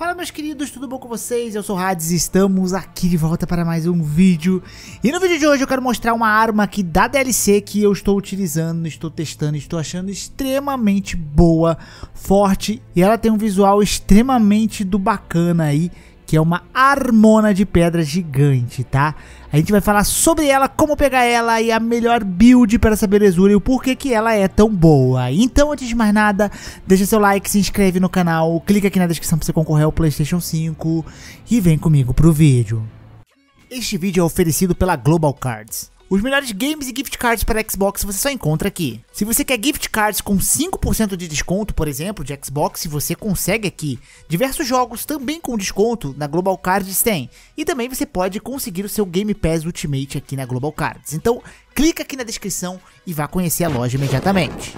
Fala meus queridos, tudo bom com vocês? Eu sou o Hades e estamos aqui de volta para mais um vídeo. E no vídeo de hoje eu quero mostrar uma arma aqui da DLC que eu estou utilizando, estou testando, estou achando extremamente boa, forte e ela tem um visual extremamente do bacana aí que é uma Armona de pedra gigante, tá? A gente vai falar sobre ela, como pegar ela e a melhor build para essa belezura e o porquê que ela é tão boa. Então, antes de mais nada, deixa seu like, se inscreve no canal, clica aqui na descrição para você concorrer ao Playstation 5 e vem comigo pro vídeo. Este vídeo é oferecido pela Global Cards. Os melhores games e gift cards para Xbox você só encontra aqui. Se você quer gift cards com 5% de desconto, por exemplo, de Xbox, você consegue aqui. Diversos jogos também com desconto na Global Cards tem. E também você pode conseguir o seu Game Pass Ultimate aqui na Global Cards. Então, clica aqui na descrição e vá conhecer a loja imediatamente.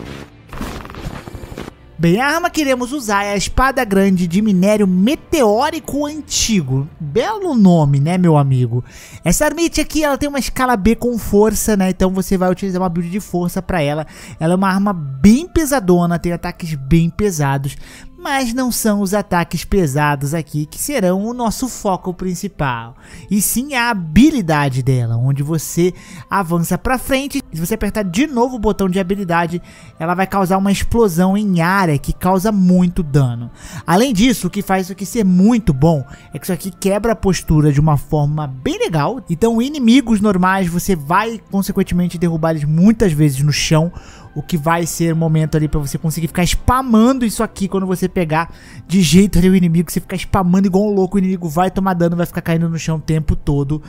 Bem, a arma que iremos usar é a espada grande de minério meteórico antigo. Belo nome, né, meu amigo? Essa armite aqui, ela tem uma escala B com força, né? Então você vai utilizar uma build de força para ela. Ela é uma arma bem pesadona, tem ataques bem pesados mas não são os ataques pesados aqui que serão o nosso foco principal, e sim a habilidade dela, onde você avança para frente, se você apertar de novo o botão de habilidade, ela vai causar uma explosão em área que causa muito dano. Além disso, o que faz isso aqui ser muito bom é que isso aqui quebra a postura de uma forma bem legal, então inimigos normais você vai consequentemente derrubar eles muitas vezes no chão, o que vai ser momento ali para você conseguir ficar spamando isso aqui quando você pegar de jeito ali o inimigo, você ficar spamando igual um louco, o inimigo vai tomar dano, vai ficar caindo no chão o tempo todo.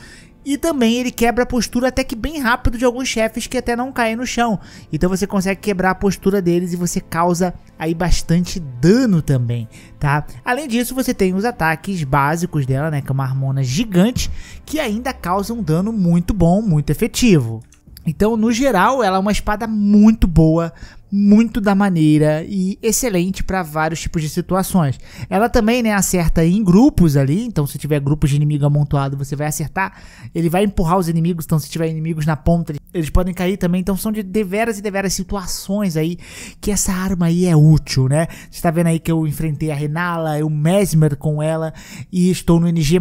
E também ele quebra a postura até que bem rápido de alguns chefes que até não caem no chão. Então você consegue quebrar a postura deles e você causa aí bastante dano também, tá? Além disso, você tem os ataques básicos dela, né, que é uma harmona gigante, que ainda causam dano muito bom, muito efetivo. Então, no geral, ela é uma espada muito boa, muito da maneira e excelente para vários tipos de situações. Ela também né, acerta em grupos ali, então se tiver grupos de inimigo amontoado, você vai acertar. Ele vai empurrar os inimigos, então se tiver inimigos na ponta, eles podem cair também. Então são de deveras e deveras situações aí que essa arma aí é útil, né? Você tá vendo aí que eu enfrentei a Renala, o Mesmer com ela e estou no NG+,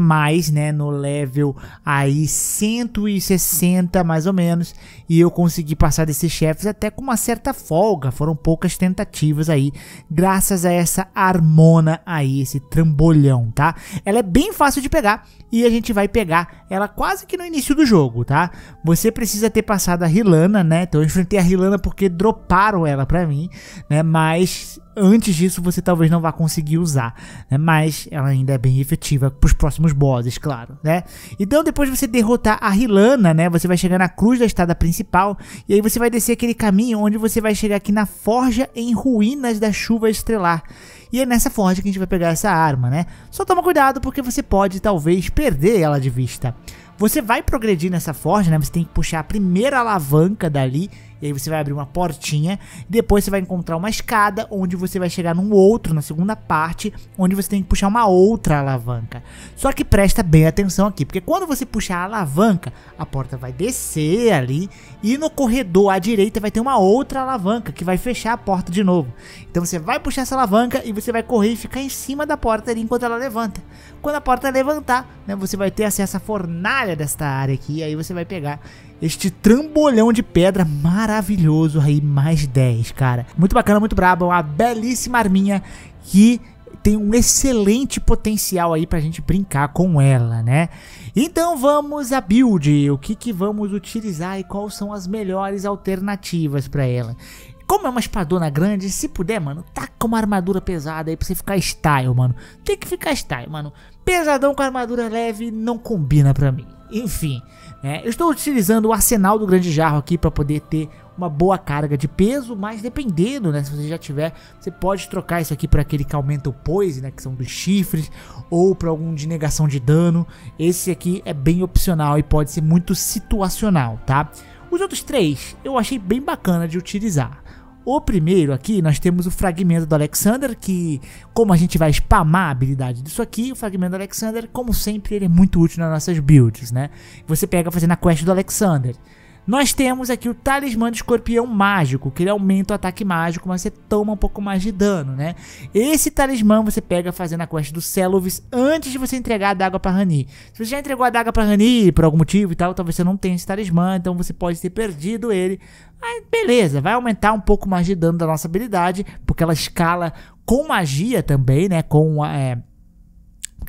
né, no level aí 160 mais ou menos, e eu consegui passar desses chefes até com uma certa folga foram poucas tentativas aí, graças a essa harmona aí, esse trambolhão, tá? Ela é bem fácil de pegar e a gente vai pegar ela quase que no início do jogo, tá? Você precisa ter passado a Rilana, né? Então eu enfrentei a Rilana porque droparam ela pra mim, né? Mas antes disso você talvez não vá conseguir usar, né? mas ela ainda é bem efetiva para os próximos bosses, claro, né? Então depois de você derrotar a Rilana, né, você vai chegar na cruz da estada principal e aí você vai descer aquele caminho onde você vai chegar aqui na forja em ruínas da chuva estrelar. E é nessa forja que a gente vai pegar essa arma, né? Só toma cuidado porque você pode talvez perder ela de vista. Você vai progredir nessa forja, né? Você tem que puxar a primeira alavanca dali e aí você vai abrir uma portinha. Depois você vai encontrar uma escada onde você vai chegar num outro, na segunda parte, onde você tem que puxar uma outra alavanca. Só que presta bem atenção aqui, porque quando você puxar a alavanca, a porta vai descer ali e no corredor à direita vai ter uma outra alavanca que vai fechar a porta de novo. Então você vai puxar essa alavanca e você vai correr e ficar em cima da porta ali enquanto ela levanta. Quando a porta levantar, né, você vai ter acesso à fornalha desta área aqui, e aí você vai pegar este trambolhão de pedra maravilhoso aí, mais 10, cara. Muito bacana, muito braba, uma belíssima arminha que tem um excelente potencial aí pra gente brincar com ela, né? Então vamos a build, o que que vamos utilizar e quais são as melhores alternativas para ela. Como é uma espadona grande, se puder, mano, taca uma armadura pesada aí pra você ficar style, mano. Tem que ficar style, mano. Pesadão com armadura leve não combina pra mim. Enfim, é, eu estou utilizando o arsenal do grande jarro aqui para poder ter uma boa carga de peso, mas dependendo, né, se você já tiver, você pode trocar isso aqui para aquele que aumenta o poise, né, que são dos chifres, ou para algum de negação de dano. Esse aqui é bem opcional e pode ser muito situacional, tá? Os outros três eu achei bem bacana de utilizar. O primeiro aqui, nós temos o fragmento do Alexander, que como a gente vai spamar a habilidade disso aqui, o fragmento do Alexander, como sempre, ele é muito útil nas nossas builds, né? Você pega fazendo a quest do Alexander. Nós temos aqui o talismã de escorpião mágico, que ele aumenta o ataque mágico, mas você toma um pouco mais de dano, né? Esse talismã você pega fazendo a quest do Celovis antes de você entregar a daga pra Rani. Se você já entregou a daga pra Rani por algum motivo e tal, talvez você não tenha esse talismã, então você pode ter perdido ele. Aí beleza, vai aumentar um pouco mais de dano da nossa habilidade, porque ela escala com magia também, né? Com é,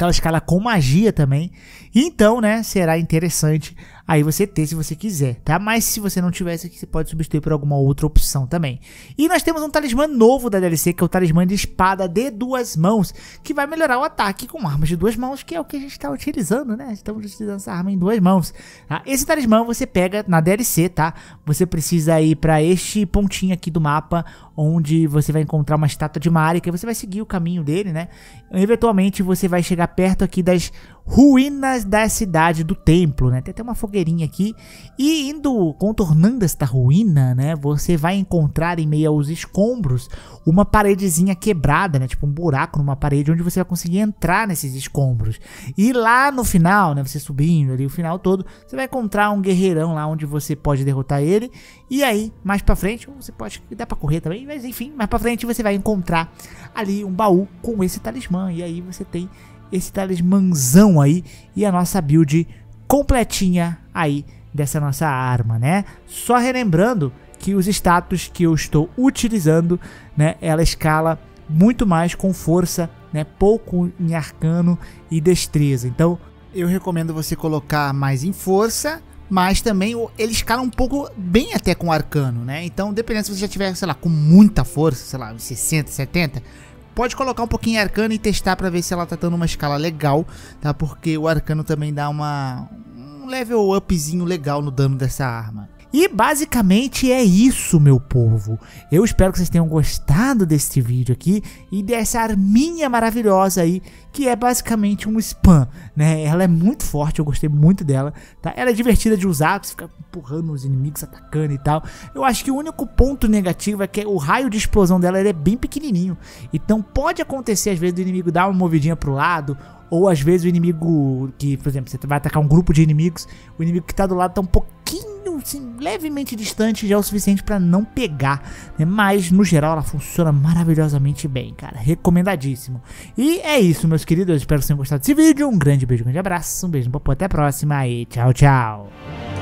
escala com magia também. Então, né, será interessante aí você ter se você quiser, tá? Mas se você não tivesse aqui, você pode substituir por alguma outra opção também. E nós temos um talismã novo da DLC, que é o talismã de espada de duas mãos, que vai melhorar o ataque com armas de duas mãos, que é o que a gente está utilizando, né? Estamos utilizando essa arma em duas mãos. Tá? Esse talismã você pega na DLC, tá? Você precisa ir para este pontinho aqui do mapa, onde você vai encontrar uma estátua de Mari, que você vai seguir o caminho dele, né? Eventualmente você vai chegar perto aqui das ruínas da cidade do templo, né? Tem até uma fogueirinha aqui. E indo, contornando esta ruína, né? Você vai encontrar em meio aos escombros uma paredezinha quebrada, né? Tipo um buraco numa parede onde você vai conseguir entrar nesses escombros. E lá no final, né? Você subindo ali o final todo, você vai encontrar um guerreirão lá onde você pode derrotar ele. E aí, mais pra frente, você pode... Dá pra correr também, mas enfim, mais pra frente você vai encontrar ali um baú com esse talismã. E aí você tem esse talismãzão aí e a nossa build completinha aí dessa nossa arma, né? Só relembrando que os status que eu estou utilizando, né, ela escala muito mais com força, né, pouco em arcano e destreza. Então, eu recomendo você colocar mais em força, mas também ele escala um pouco bem até com arcano, né? Então, dependendo se você já tiver, sei lá, com muita força, sei lá, 60, 70, pode colocar um pouquinho arcano e testar para ver se ela tá dando uma escala legal, tá? Porque o arcano também dá uma um level upzinho legal no dano dessa arma. E basicamente é isso, meu povo. Eu espero que vocês tenham gostado deste vídeo aqui e dessa arminha maravilhosa aí, que é basicamente um spam, né? Ela é muito forte, eu gostei muito dela, tá? Ela é divertida de usar, você fica empurrando os inimigos, atacando e tal. Eu acho que o único ponto negativo é que o raio de explosão dela é bem pequenininho. Então pode acontecer às vezes do inimigo dar uma movidinha pro lado ou às vezes o inimigo que, por exemplo, você vai atacar um grupo de inimigos, o inimigo que tá do lado tá um pouquinho assim, levemente distante já é o suficiente para não pegar, né? Mas no geral ela funciona maravilhosamente bem, cara. Recomendadíssimo. E é isso, meus queridos. Eu espero que vocês tenham gostado desse vídeo. Um grande beijo, um grande abraço, um beijo no popô, até a próxima e tchau, tchau.